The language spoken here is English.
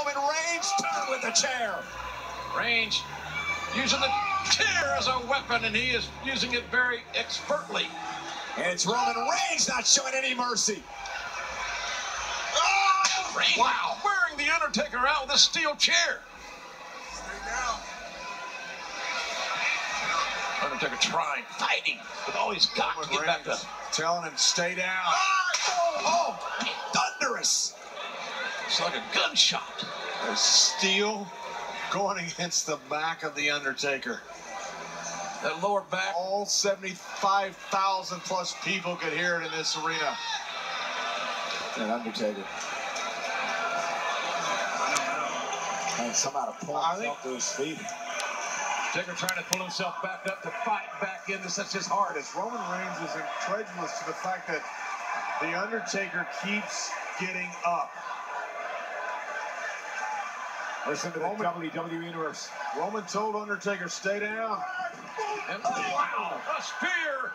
Roman Reigns turn with the chair. Reigns using the chair as a weapon, and he is using it very expertly. And it's Roman Reigns not showing any mercy. Oh, Reigns wow. wearing The Undertaker out with a steel chair. Undertaker trying, fighting with all he's got Roman to get back Reigns up. Telling him, stay down. Ah, oh, thunderous. It's like a gunshot. There's steel going against the back of The Undertaker. That lower back. All 75,000 plus people could hear it in this arena. That Undertaker. And somehow to pull I himself to his feet. Taker trying to pull himself back up to fight back into such his heart. As Roman Reigns is incredulous to the fact that The Undertaker keeps getting up. Listen to the Roman- WWE Universe. Roman told Undertaker, stay down. And oh, wow, a spear